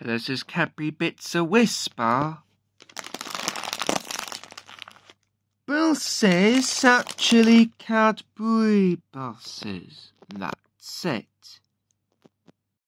There's his Cadbury Bits a Whisper. says actually Cadbury buses. That's it.